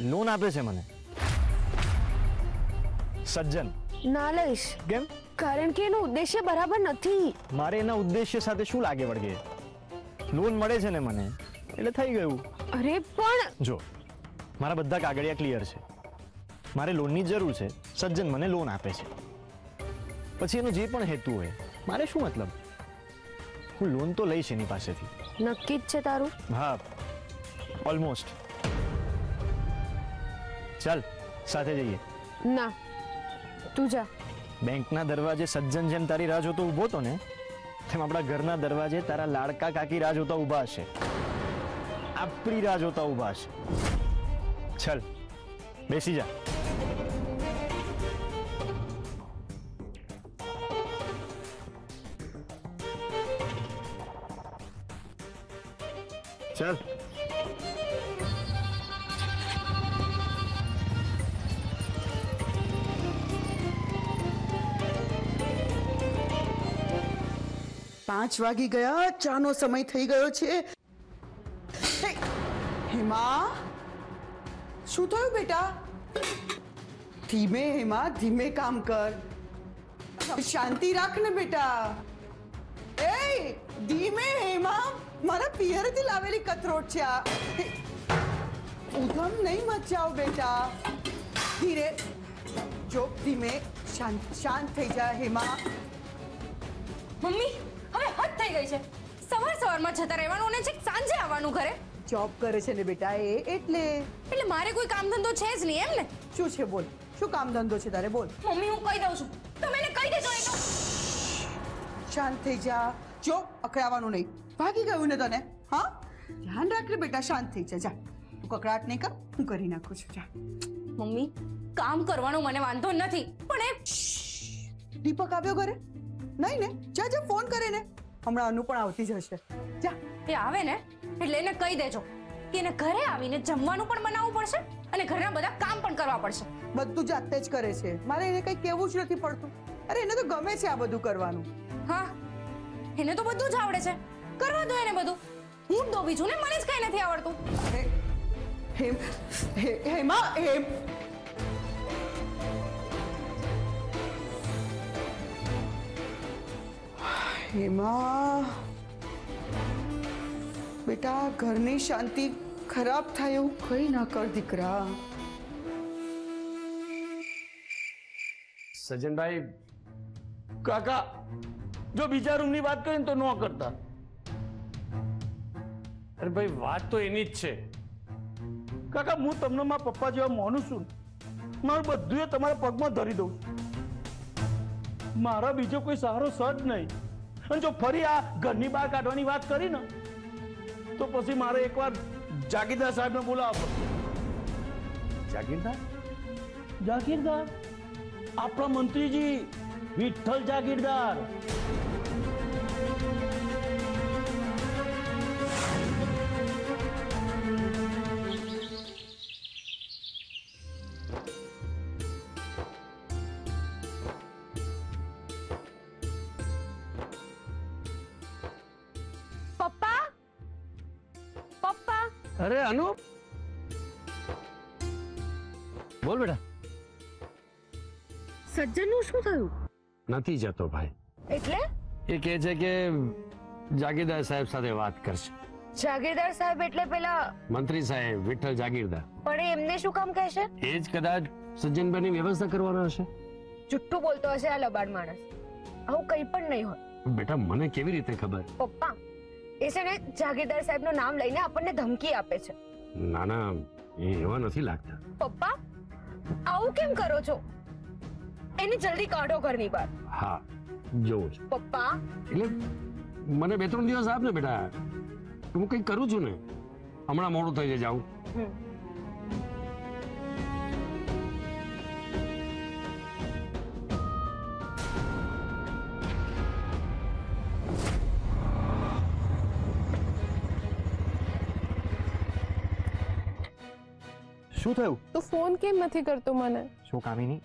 Loan આપે છે મને. સજ્જન. ના લઈશ કેમ? કારણ કે એનો ઉદ્દેશ્ય બરાબર નથી. મારે એના ઉદ્દેશ્ય સાથે શું લાગે વળગે? લોન મળે છે ને મને? એટલે થઈ ગયું. અરે પણ જો મારા બધા કાગળિયા ક્લિયર છે. મારે લોનની જરૂર છે. સજ્જન મને લોન આપે છે. પછી એનો જે પણ હેતુ હોય મારે શું મતલબ? હું લોન તો લઈશ એની પાસેથી. નક્કી જ છે તારું? હા ઓલમોસ્ટ ચાલ સાથે જઈએ ના તું જા બેંકના દરવાજે સજ્જન જેમ તારી રાહ જોતો ઊભો હતો ને તેમ આપણા ઘરના દરવાજે તારા લાડકા કાકી રાહ જોતા ઊભા હશે આપણી રાહ જોતા ઊભા હશે ચાલ બેસી જા પાંચ વાગી ગયા. ચાનો સમય થઈ ગયો છે. હેમા, શું થયું બેટા? ધીમે હેમા, ધીમે કામ કર. શાંતિ રાખ ને બેટા. એ, ધીમે હેમા, મારા પિયરથી લાવેલી કથરોટ છે આ. ઉધમ નહીં મચાવ બેટા. ધીરે, જો ધીમે, શાંત શાંત થઈ જા હેમા. મમ્મી હવે હદ થઈ ગઈ છે. સવાર સવારમાં જતા રહેવાનું અને છેક સાંજે આવવાનું ઘરે. જોબ કરે છે ને બેટા એ એટલે. એટલે મારે કોઈ કામ ધંધો છે જ નહીં એમ ને. શું છે બોલ? શું કામ ધંધો છે તારે? બોલ. મમ્મી હું કહી દઉં છું. તમે એને કહી દેજો એ તો. શાંત થઈ જા. જો અકળાવાનું નહીં. ભાગી ગયું ને તને? હા? ધ્યાન રાખ ને બેટા શાંત થઈ જા. જા. તું કકડાટ નહીં કર હું કરી નાખું છું. જા. મમ્મી કામ કરવાનો મને વાંધો નથી. પણ એ દીપક આવ્યો ઘરે? નહીં ને જા જા ફોન કરે ને. હમણાં અનુ પણ આવતી જ હશે. જા. એ આવે ને એટલે એને કહી દેજો કે એને ઘરે આવીને જમવાનું પણ બનાવવું પડશે અને ઘરના બધા કામ પણ કરવા પડશે. બધું જાતે જ કરે છે. મારે એને કંઈ કહેવું જ નથી પડતું. અરે એને તો ગમે છે આ બધું કરવાનું. હા એને તો બધું જ આવડે છે. કરવા દો એને બધું. હું દોબી છું ને મને જ કઈ નથી આવડતું. હે હેમ હે- હેમા હેમ હેમા બેટા ઘરની શાંતિ ખરાબ થાય એવું કઈ ના કર દીકરા સજનભાઈ કાકા જો બીજા રૂમની વાત કરીને તો ન કરતા અરે ભાઈ વાત તો એની જ છે કાકા હું તમને મારા પપ્પા જેવા માનું છું મારું બધું તમારા પગમાં ધરી દઉં મારા બીજો કોઈ સહારો સજ નહીં। અને જો ફરી આ ઘરની બહાર કાઢવાની વાત કરી ને તો પછી મારે એકવાર જાગીરદાર સાહેબને બોલાવવા પડશે જાગીરદાર? જાગીરદાર? આપણા મંત્રીજી વિઠ્ઠલ જાગીરદાર. બોલ બેટા. સજ્જનનું શું થયું? નથી જતો ભાઈ. એટલે? એ કહે છે કે જાગીરદાર સાહેબ સાથે વાત કરશે. જાગીરદાર સાહેબ એટલે પેલા મંત્રી સાહેબ વિઠ્ઠલ જાગીરદાર. પણ એમને શું કામ કહેશે? એ જ કદાચ સજ્જનભાઈની વ્યવસ્થા કરવાનો હશે. જુઠ્ઠું બોલતો હશે આ લબાડ માણસ. આવું કંઈ પણ નહીં હોય. બેટા મને કેવી રીતે ખબર? પપ્પા એ છે ને જાગીરદાર સાહેબનું નામ લઈને આપણને ધમકી આપે છે. ના ના એવા નથી લાગતા. પપ્પા આવું કેમ કરો છો? એને જલ્દી કાઢો ઘરની બહાર. હા જોઉં છું. પપ્પા. એટલે મને બે ત્રણ દિવસ આપ ને બેટા. હું કંઈક કરું છું ને. હમણાં મોડું થઈ જાય જાઉં. શું થયું? તો ફોન કેમ નથી કરતો મને? શું કામિની?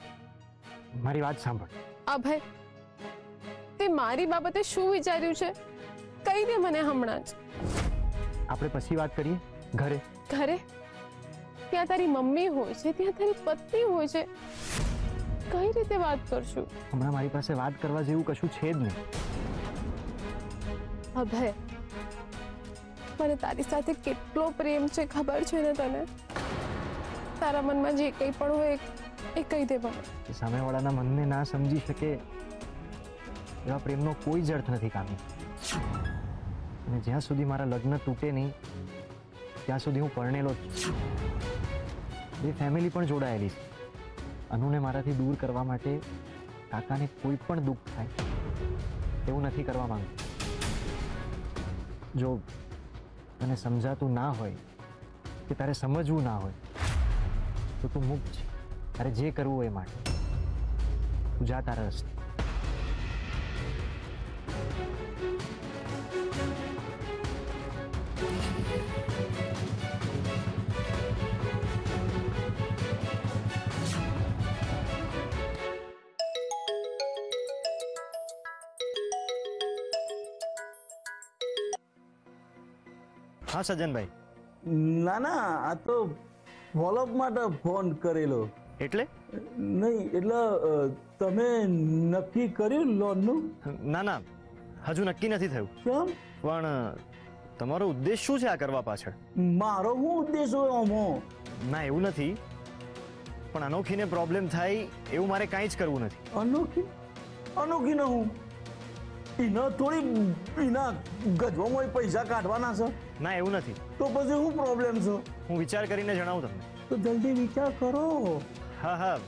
મારી વાત સાંભળ. અભય તે મારી બાબતે શું વિચાર્યું છે? કહી દે મને હમણાં જ. આપણે પછી વાત કરીએ ઘરે. ઘરે? ત્યાં તારી મમ્મી હોય છે ત્યાં તારી પત્ની હોય છે. કઈ રીતે વાત કરશું? હમણાં મારી પાસે વાત કરવા જેવું કશું છે જ નહીં. અભય મને તારી સાથે કેટલો પ્રેમ છે ખબર છે ને તને? તારા મનમાં જે કંઈ પણ હોય એ- એ કહી દે મને. કે સામેવાળાના મનને ના સમજી શકે એવા પ્રેમનો કોઈ જ અર્થ નથી કામી અને જ્યાં સુધી મારા લગ્ન તૂટે નહીં, ત્યાં સુધી હું પરણેલો જ છું. એ ફેમિલી પણ જોડાયેલી છે. અનુને મારાથી દૂર કરવા માટે કાકાને કોઈ પણ દુઃખ થાય, એવું નથી કરવા માંગતો. જો તને સમજાતું ના હોય, કે તારે સમજવું ના હોય તો તું મુક્ત છે. તારે જે કરવું એ માટે. તું જા તારા રસ્તે. હા સજ્જનભાઈ ના ના આ તો ફોલોઅપ માટે ફોન કરેલો. એટલે? નહીં એટલે તમે નક્કી કર્યું લોનનું? ના ના હજુ નક્કી નથી થયું. કેમ? પણ તમારો ઉદ્દેશ શું છે આ કરવા પાછળ? મારો હું ઉદ્દેશ હોય આમો ના એવું નથી. પણ અનોખીને પ્રોબ્લેમ થાય એવું મારે કાંઈ જ કરવું નથી. અનોખી? અનોખી ન હું? એના થોડી એના ગજવામાં પૈસા કાઢવાના છે? ના એવું નથી. તો પછી શું પ્રોબ્લેમ છે? હું વિચાર કરીને જણાવું તમને. તો જલ્દી વિચાર કરો. હા હા.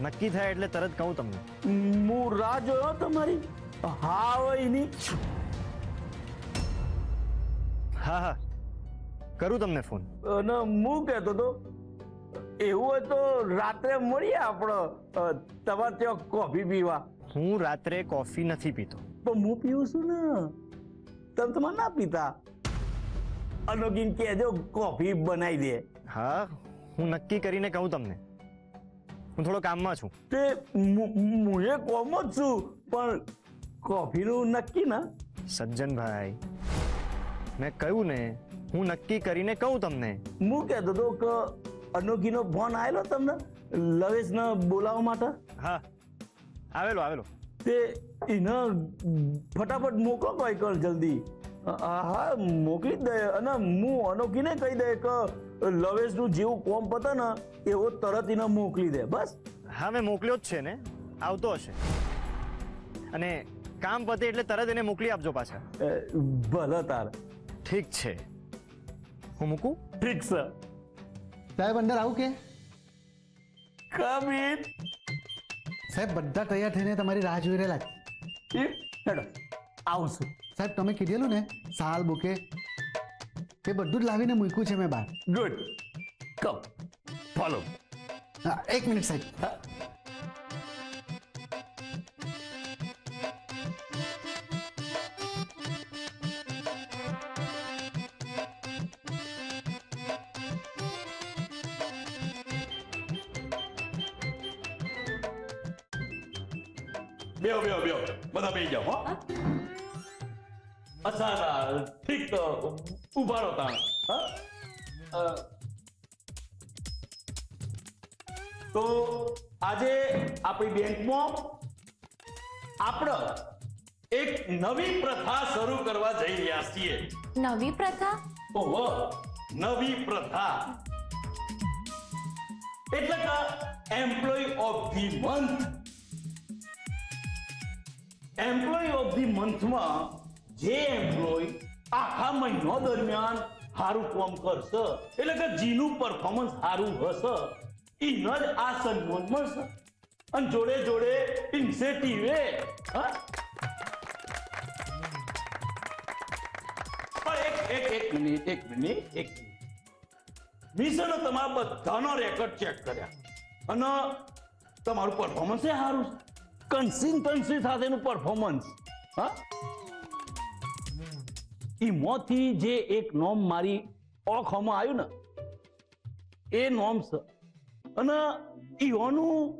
નક્કી થાય એટલે તરત કહું તમને. હું રાહ જોયો તમારી? હા હોય એની. હા હા. કરું તમને ફોન અને હું કહેતો તો એવું હોય તો રાત્રે મળીએ આપણે તમારે ત્યાં કોફી પીવા. હું રાત્રે કોફી નથી પીતો. પણ હું પીવું છું ને. તમે તમારે ના પીતા. અનોખીને કહેજો કોફી બનાવી દે. હા હું નક્કી કરીને કહું તમને. હું થોડો કામમાં છું. તે હું એ કોમ જ છું પણ કોફીનું નક્કી ના. સજ્જનભાઈ મેં કહ્યું ને હું નક્કી કરીને કહું તમને. હું કહેતો હતો કે અનોખીનો ફોન આવેલો તમને લવેશને બોલાવવા માટે? હા. આવેલો આવેલો. તે એને ફટાફટ મોકલો કોઈ કર જલ્દી. હા મોકલી દે અને હું અનોખીને કહી દે કે લવેશનું જેવું કોમ પતે ને એવો તરત એને મોકલી દે બસ. હા મેં મોકલ્યો જ છે ને. આવતો હશે. અને કામ પતે એટલે તરત એને મોકલી આપજો પાછા. ભલે તાર. ઠીક છે. હું મૂકું? ઠીક છે. સાહેબ અંદર આવું કે? કબીર સાહેબ બધા તૈયાર થઈને તમારી રાહ જોઈ રહેલા છે. હેડો આવશું. સાહેબ તમે કીધેલું ને સાલ બુકે એ બધું જ લાવીને મૂક્યું છે મેં બહાર. ગુડ કમ ફોલો એક મિનિટ સાહેબ. બધા જાઓ હો અચ્છા ના, ઠીક તો ઊભા રહો તાણ હા તો આજે આપણી બેંકમાં આપણે એક નવી પ્રથા શરૂ કરવા જઈ રહ્યા છીએ. નવી પ્રથા? ઓહો નવી પ્રથા. એટલે કે employee of the month employee of the મંથમાં જે એમ્પ્લોય આખા મહિનો દરમિયાન સારું કામ કરશે, એટલે કે જીનું પરફોર્મન્સ સારું હશે એને જ આ સન્માન મળશે અને જોડે જોડે ઇન્સેટિવ હા? પણ એક એક એક મિનિટ એક મિનિટ, એક મિશન તમારા બધાનો રેકોર્ડ ચેક કર્યા. અને તમારું પરફોર્મન્સ એ સારું છે. કન્સિસ્ટન્સી સાથેનું પરફોર્મન્સ હા? એમાંથી જે એક નોમ મારી ઓળખવામાં આવ્યું ને, એ નોમ છે અને ઈઓનું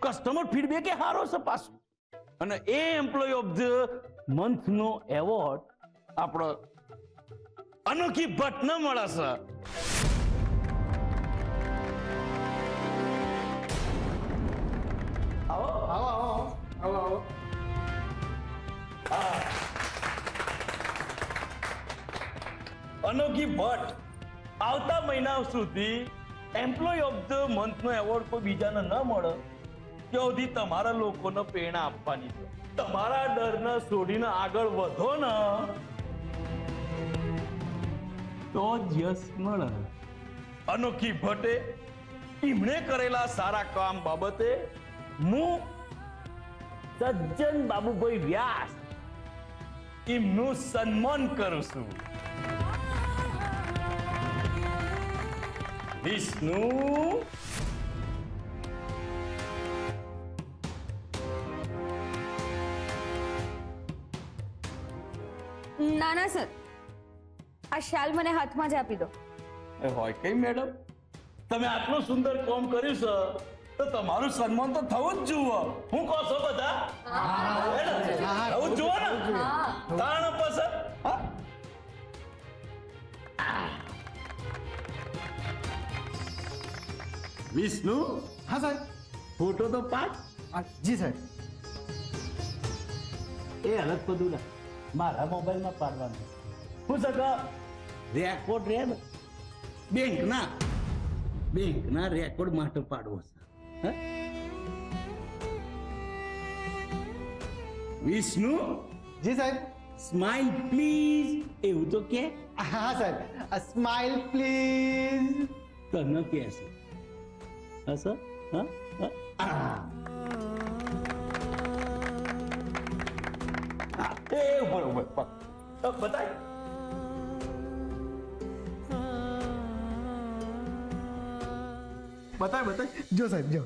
કસ્ટમર ફીડબેક એ સારો છે પાછું. અને એ એમ્પ્લોય ઓફ ધ મંથનો એવોર્ડ આપણો અનોખી ભટ્ટને મળે છે આવો. અનોખી ભટ્ટ. આવતા મહિના સુધી એમ્પ્લોય ઓફ ધ મંથ નો એવોર્ડ કોઈ બીજાને ન મળે, ત્યાં સુધી તમારા લોકોને પ્રેરણા આપવાની છે. તમારા ડરને છોડીને આગળ વધો ને, તો યશ મળે. અનોખી ભટ્ટે એમણે કરેલા સારા કામ બાબતે હું સજ્જન બાબુભાઈ વ્યાસ એમનું સન્માન કરું છું. વિષ્ણુ ના ના સર આ શાલ મને હાથમાં જ આપી દો. હોય કઈ મેડમ? તમે આટલું સુંદર કામ કર્યું છે તો તમારું સન્માન તો થવું જ જુઓ. હું કહો છો બધા? થવું જ જુઓ ને? તાણ પસંદ વિષ્ણુ? હા સાહેબ. ફોટો તો પાડ. આ, જી સાહેબ. એ અલગ બધું ના મારા મોબાઈલમાં પાડવાનું. હું સકા રેકોર્ડ રે ના બેંકના. બેંકના રેકોર્ડ માટે પાડવો છે. હે? વિષ્ણુ? જી સાહેબ. સ્માઇલ પ્લીઝ એવું તો કે? હા સાહેબ. સ્માઇલ પ્લીઝ તને કે છે હા સર? હા? એ ઉપર ઉપર બતાય. બતાય બતાય. જો સાહેબ જો.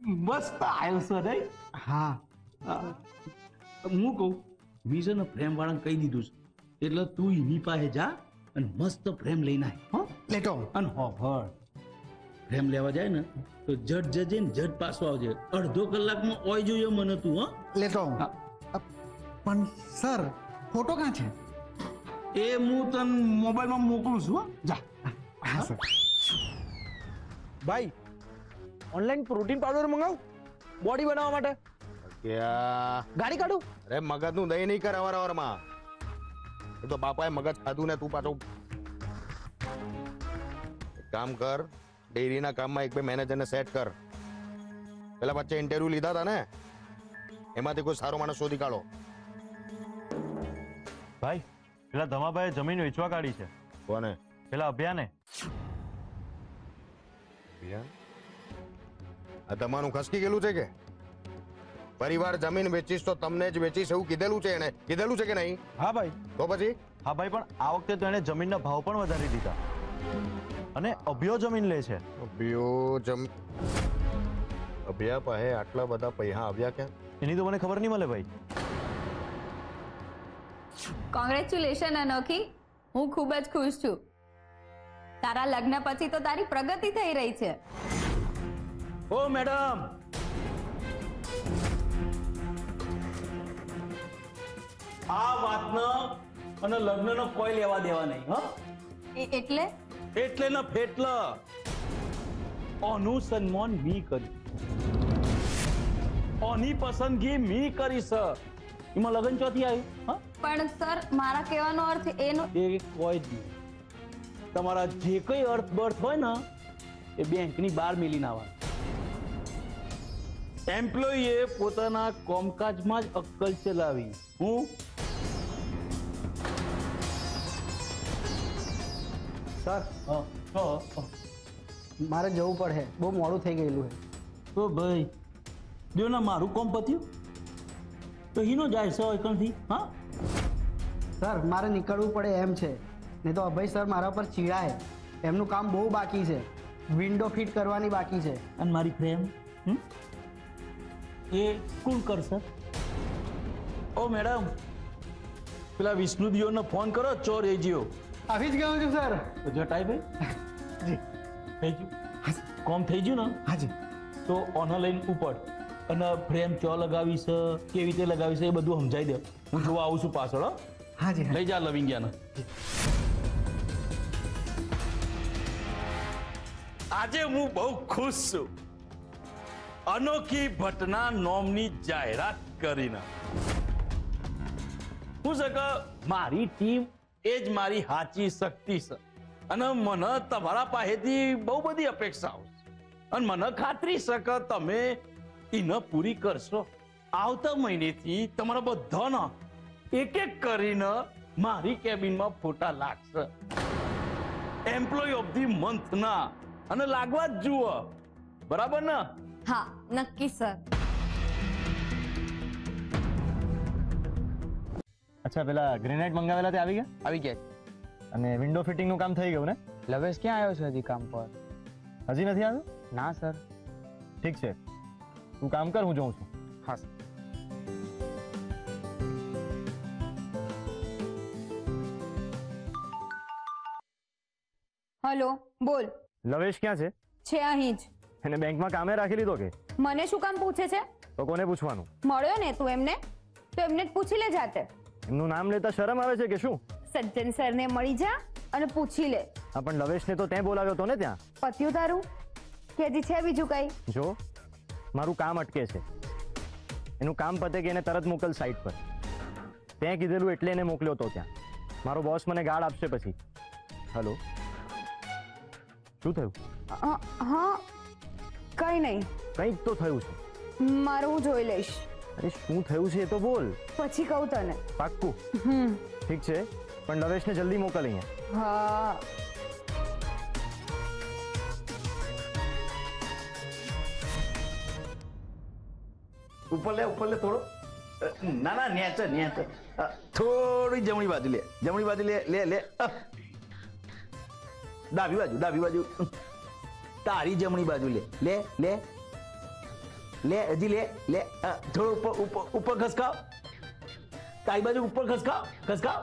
મસ્ત આવ્યો છે. નહીં હા. હા. હું કહું મિશન ફ્રેમ વાળાને કહી દીધું છે. એટલે તું એની પાસે જા અને મસ્ત ફ્રેમ લઈને આય હો. લેટો. અને હોભળ ફ્રેમ લેવા જાય ને તો જટ જજે ને જટ પાછો આવજે. અડધો કલાકમાં ઓય જોઈએ મને તું હો. લેટો. પણ સર ફોટો ક્યાં છે? એ હું તને મોબાઈલમાં મોકલું છું હો. જા. હા સર. ભાઈ ઓનલાઈન પ્રોટીન પાવડર મંગાવ? બોડી બનાવવા માટે? ક્યાં ગાડી કાઢું? અરે મગજનું દહીં નહીં કર અવાર અવારમાં. એ તો બાપાએ મગજ ખાધું ને તું પાછો. એક કામ કર ડેરીના કામમાં એક બે મેનેજરને સેટ કર. પેલા વચ્ચે ઇન્ટરવ્યુ લીધા હતા ને એમાંથી કોઈ સારો માણસ શોધી કાઢો. ભાઈ પેલા ધમાભાઈએ જમીન વેચવા કાઢી છે. કોને? પેલા અભિયાને. આ તમારું ખસકી ગયેલું છે કે? પરિવાર જમીન વેચીશ તો તમને જ વેચીશ એવું કીધેલું છે એને કીધેલું છે કે નહીં? હા ભાઈ. તો પછી? હા ભાઈ પણ આ વખતે તો એને જમીનના ભાવ પણ વધારી દીધા. અને અભિયો જમીન લે છે. અભિયો જમ અભિયા પાસે આટલા બધા પૈસા આવ્યા ક્યાં? એની તો મને ખબર નહીં મળે ભાઈ. કોંગ્રેચ્યુલેશન અનોખી હું ખૂબ જ ખુશ છું. તારા લગ્ન પછી તો તારી પ્રગતિ થઈ રહી છે. ઓ મેડમ. આ વાતનો અને લગ્નનો કોઈ લેવા દેવા નહીં હો. એટલે? એટલે ન ફેટલ. ઓનું સન્માન મી કર્યું ઓની પસંદગી મી કરી છે એમાં લગ્ન ચોથી આવ્યું? હા? પણ સર મારા કહેવાનો અર્થ એનો એ કોઈ જ નહીં. તમારા જે કઈ અર્થ બર્થ હોય ને એ બેંકની બહાર મેલીને આવવાનું. એમ્પ્લોયીએ પોતાના કોમકાજમાં જ અક્કલ ચલાવી. હું? સર હા, હા, હા. મારે જવું પડે. બહુ મોડું થઈ ગયેલું છે. તો ભાઈ જો ને મારું કોમ પત્યું? તો હીનો જાય સો એકણથી હા? સર મારે નીકળવું પડે એમ છે. નહીં તો અભય સર મારા પર ચીડાય. એમનું કામ બહુ બાકી છે. વિન્ડો ફિટ કરવાની બાકી છે. અને મારી ફ્રેમ હમ? એ કોણ કરશે ઓ મેડમ. પેલા વિષ્ણુ દિયોને ફોન કરો ચોર એ જીઓ. આવી જ ગયો છું સર. તો જટાઈ ભાઈ. જી. થઈ ગયું? કોમ થઈ ગયું ને? હાજી તો ઓનલાઈન લઈને ઉપર. અને ફ્રેમ ચો લગાવીશ કેવી રીતે લગાવીશ એ બધું સમજાઈ દે. હું જોવા આવું છું પાછળ હો. હાજી લઈ જા લવિંગિયાને. આજે હું બહુ ખુશ છું. અનોખી ભટ્ટના નોમની જાહેરાત કરીને. હું છે કે મારી ટીમ એ જ મારી સાચી શક્તિ છે. અને મને તમારા પાસેથી બહુ બધી અપેક્ષાઓ છે. અને મને ખાતરી છે કે તમે એને પૂરી કરશો. આવતા મહિનેથી તમારા બધાના એક એક કરીને મારી કેબિનમાં ફોટા લાગશે. એમ્પ્લોય ઓફ ધી મંથ ના અને લાગવા જ જુઓ. બરાબર ને? હા નક્કી સર. અચ્છા પેલા ગ્રેનાઇટ મંગાવેલા તે આવી ગયા? આવી ગયા. અને વિન્ડો ફિટિંગનું કામ થઈ ગયું ને? લવેશ ક્યાં આવ્યો છે હજી કામ પર? હજી નથી આવ્યું? ના સર. ઠીક છે. તું કામ કર હું જઉં છું. હા સર. હલો બોલ. લવેશ ક્યાં છે? છે અહીં જ. એને બેંકમાં કામે રાખી લીધો કે? મને શું કામ પૂછે છે? તો કોને પૂછવાનું? મળ્યો ને તું એમને? તો એમને જ પૂછી લે જાતે. એમનું નામ લેતા શરમ આવે છે કે શું? સજ્જન સરને મળી જા અને પૂછી લે. હા પણ લવેશને તો તે બોલાવ્યો તો ને ત્યાં? પત્યું તારું? કે હજી છે બીજું કઈ? જો. મારું કામ અટકે છે. એનું કામ પતે કે એને તરત મોકલ સાઈટ પર. ત્યાં કીધેલું એટલે એને મોકલ્યો હતો ત્યાં. મારો બોસ મને ગાળ આપશે પછી. હલો શું થયું? હા. કઈ નહીં. કંઈક તો થયું છે. મારું હું જોઈ લઈશ. અરે શું થયું છે એ તો બોલ. પછી કહું તને. પાક્કું. ઠીક છે. પણ નરેશને જલ્દી મોકલ અહીંયા. હા. ઉપર લે ઉપર લે થોડો. ના ના નેચ અ, થોડી જમણી બાજુ લે જમણી બાજુ લે લે લે. ડાબી બાજુ ડાબી બાજુ. તારી જમણી બાજુ લે. લે લે. લે હજી લે લે. થોડું ઉપર ઉપર ઉપર ખસકાવ. તારી બાજુ ઉપર ખસકાવ ખસકાવ.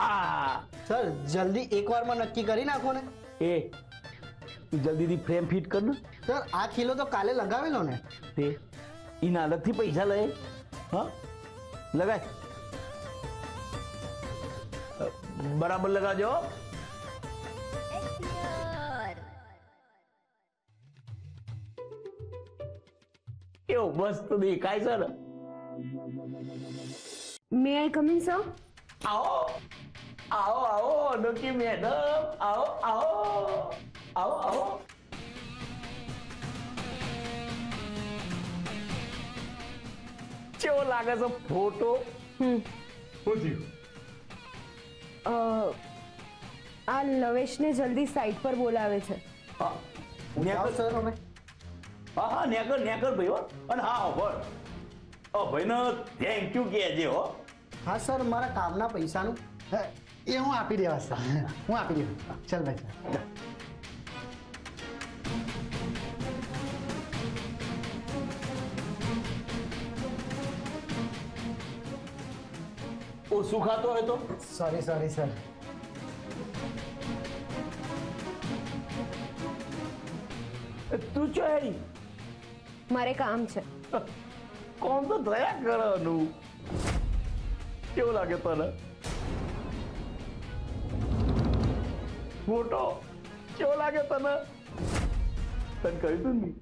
આ. સર જલ્દી એકવારમાં નક્કી કરી નાખો ને. એ. તું જલ્દીથી ફ્રેમ ફિટ કર ને. સર આ ખીલો તો કાલે લગાવેલો ને. તે એના અલગથી પૈસા લે હા લગાય અ, બરાબર લગાજો કેવો મસ્ત દેખાય છે ને મે આઈ કમ ઇન સર આવો આવો આવો નોકી મેડમ કેવો લાગે છે ફોટો? થયું આ લવેશને જલ્દી સાઈટ પર બોલાવે છે. હા. નેકર સર અમે. હા હા નેકર નેકર ભાઈ હો. અને હા ભર ઓ ભાઈને થેન્ક યુ કહેજે હો. હા સર મારા કામના પૈસાનું. હા, એ હું આપી દેવા સર. હું આપી દેવા. ચાલ ભાઈ ચાલ. ઓછું ખાતો હોય તો સોરી સોરી સર તું ચોઈ મારે કામ છે કોણ તો થયા કરવાનું કેવું લાગે તને ફોટો કેવો લાગે તને તને કહ્યું તું ને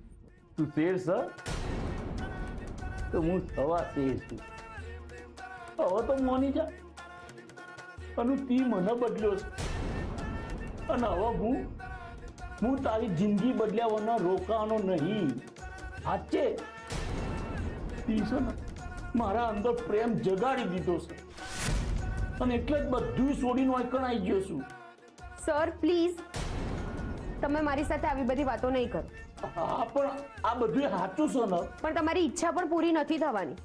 તું શેર છે તો હું સવા શેર છું હવે તો મોની જા. અને તી મને બદલ્યો છે. અને હવે હું હું તારી જિંદગી બદલ્યાવાનો રોકાવાનો નહીં. સાચે? તી છે ને મારા અંદર પ્રેમ જગાડી દીધો છે. અને એટલે જ બધું છોડીને આવી ગયો છું. સર પ્લીઝ તમે મારી સાથે આવી બધી વાતો નહીં કરો. હા પણ આ બધું સાચું છે ને. પણ તમારી ઈચ્છા પણ પૂરી નથી થવાની.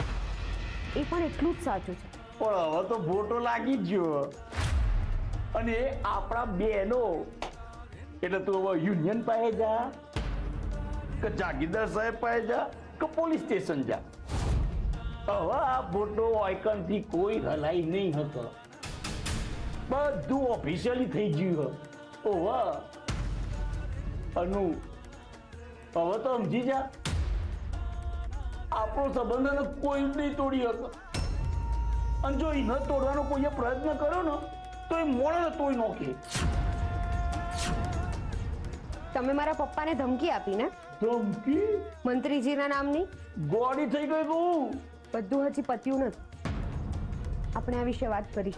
એ પણ એટલું જ સાચું છે. પણ હવે તો ભોટો લાગી જ ગયો. અને આપણા બેનો એટલે તું હવે યુનિયન પાસે જા, કે જાગીરદાર સાહેબ પાસે જા, કે પોલીસ સ્ટેશન જા. હવે આ ભોટો આઇકનથી કોઈ હલાઈ નહીં હતો. બધું ઓફિશિયલી થઈ ગયું ઓવા અનુ, હવે તો સમજી જા. આપણો સંબંધ એને કોઈ નહીં તોડી હતો અને જો એને તોડવાનો કોઈએ પ્રયત્ન કર્યો ને તો એ મોડે તોડી નોખે તમે મારા પપ્પાને ધમકી આપીને ધમકી? મંત્રીજીના નામની? ગોળી થઈ ગઈ બહુ બધું હજી પત્યું નથી. આપણે આ વિશે વાત કરી